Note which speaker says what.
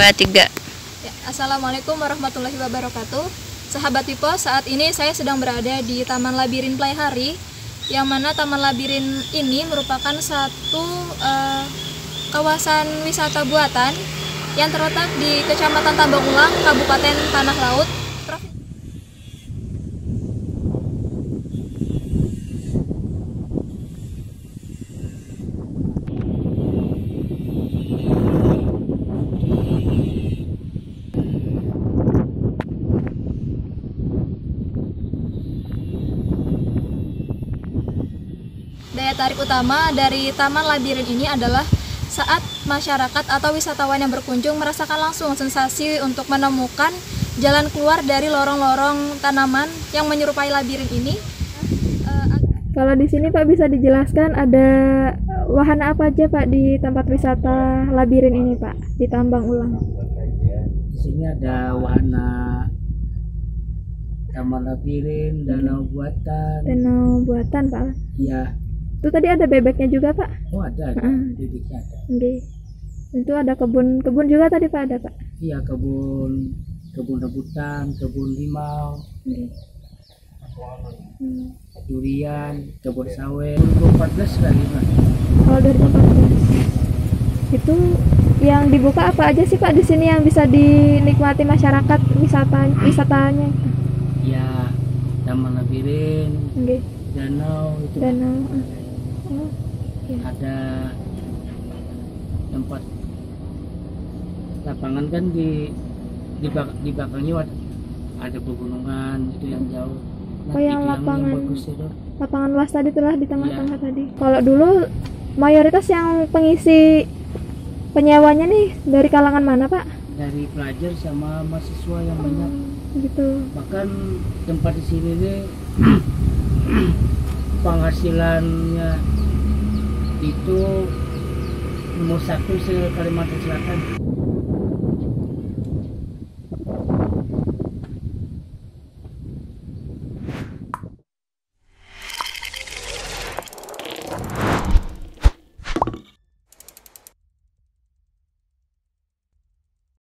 Speaker 1: dua tiga
Speaker 2: Ya, Assalamualaikum warahmatullahi wabarakatuh. Sahabat Pipo, saat ini saya sedang berada di Taman Labirin Playhari, yang mana Taman Labirin ini merupakan satu eh, kawasan wisata buatan yang terletak di Kecamatan Tambang Ulang, Kabupaten Tanah Laut. Daya tarik utama dari Taman Labirin ini adalah saat masyarakat atau wisatawan yang berkunjung merasakan langsung sensasi untuk menemukan jalan keluar dari lorong-lorong tanaman yang menyerupai labirin ini. Eh, Kalau di sini Pak bisa dijelaskan ada wahana apa aja Pak di tempat wisata labirin ini Pak di Tambang Ulang?
Speaker 3: Di sini ada wahana taman labirin, danau buatan.
Speaker 2: Danau buatan Pak.
Speaker 3: Ya,
Speaker 2: Itu tadi ada bebeknya juga Pak.
Speaker 3: oh ada, ada. Bibitnya ada.
Speaker 2: Oke. Itu ada kebun kebun juga tadi Pak ada Pak.
Speaker 3: Iya kebun kebun rebutan, kebun limau,
Speaker 2: Oke. Hmm.
Speaker 3: durian, kebun sawit. 2014 kali mas.
Speaker 2: Kalau 2014 itu yang dibuka apa aja sih Pak di sini yang bisa dinikmati masyarakat wisata wisatanya?
Speaker 3: Ya, taman labirin,
Speaker 2: Oke.
Speaker 3: danau itu
Speaker 2: Danau. Oh,
Speaker 3: ada tempat lapangan kan di di, bak- di belakangnya ada pegunungan itu yang jauh. Nah,
Speaker 2: Oh, yang lapangan.
Speaker 3: bagus itu.
Speaker 2: lapangan luas tadi itulah di tengah-tengah
Speaker 3: Iya.
Speaker 2: tadi. Kalau dulu mayoritas yang pengisi penyewanya nih dari kalangan mana Pak?
Speaker 3: dari pelajar sama mahasiswa yang banyak.
Speaker 2: Gitu.
Speaker 3: Bahkan tempat di sini nih penghasilannya itu nomor satu se Kalimantan Selatan.